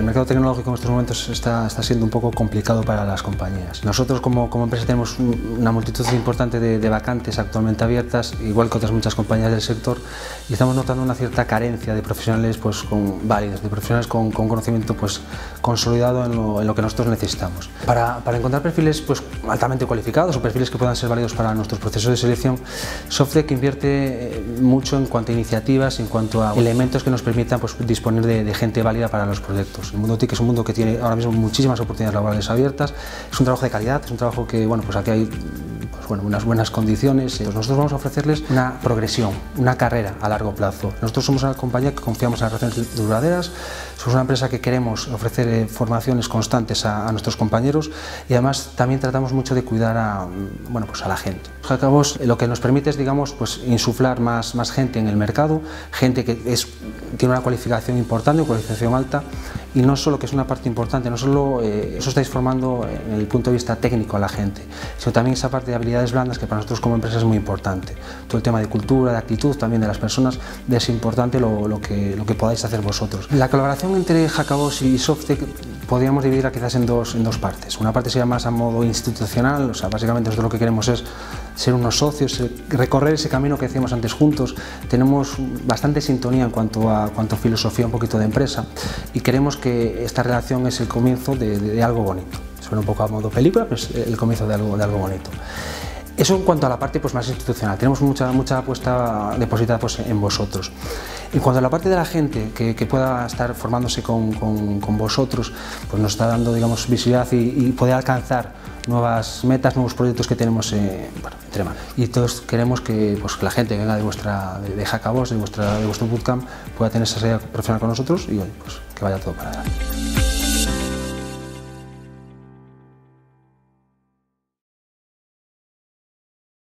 mercado tecnológico en estos momentos está, está siendo un poco complicado para las compañías. Nosotros como, empresa tenemos una multitud importante de, vacantes actualmente abiertas, igual que otras muchas compañías del sector, y estamos notando una cierta carencia de profesionales pues, con, válidos, de profesionales con, con conocimiento pues, consolidado en lo, que nosotros necesitamos. Para, para encontrar perfiles pues, altamente cualificados o perfiles que puedan ser válidos para nuestros procesos de selección, Softec invierte eh, mucho en cuanto a iniciativas, en cuanto a elementos que nos permitan pues, disponer de gente válida para los proyectos. El mundo TIC es un mundo que tiene ahora mismo muchísimas oportunidades laborales abiertas, es un trabajo de calidad, es un trabajo que, bueno, pues aquí hay pues bueno, unas buenas condiciones. Pues nosotros vamos a ofrecerles una progresión, una carrera a largo plazo. Nosotros somos una compañía que confiamos en las relaciones duraderas, somos una empresa que queremos ofrecer eh, formaciones constantes a, a, nuestros compañeros y además también tratamos mucho de cuidar a, bueno, pues a la gente. Jacabos lo que nos permite es digamos, pues, insuflar más, más gente en el mercado, gente que es, tiene una cualificación importante, una cualificación alta y no solo que es una parte importante, no solo eh, eso estáis formando en el punto de vista técnico a la gente, sino también esa parte de habilidades blandas que para nosotros como empresa es muy importante. Todo el tema de cultura, de actitud también de las personas, es importante lo, que, podáis hacer vosotros. La colaboración entre Jacabos y Softec podríamos dividirla quizás en dos, en dos partes. Una parte sería más a modo institucional, o sea, básicamente nosotros lo que queremos es ser unos socios, recorrer ese camino que decíamos antes juntos. Tenemos bastante sintonía en cuanto a, cuanto filosofía, un poquito de empresa y queremos que esta relación es el comienzo de algo bonito. Suena un poco a modo película, pero es el comienzo de algo, de algo bonito. Eso en cuanto a la parte pues, más institucional, tenemos mucha, mucha apuesta depositada pues, en vosotros. En cuanto a la parte de la gente que, que pueda estar formándose con, con, con, vosotros, pues nos está dando digamos, visibilidad y, y poder alcanzar nuevas metas, nuevos proyectos que tenemos eh, bueno, entre manos. Y todos queremos que, pues, la gente que venga de vuestra de, de Hackabos, de, vuestra, de vuestro bootcamp, pueda tener esa salida profesional con nosotros y pues, que vaya todo para adelante.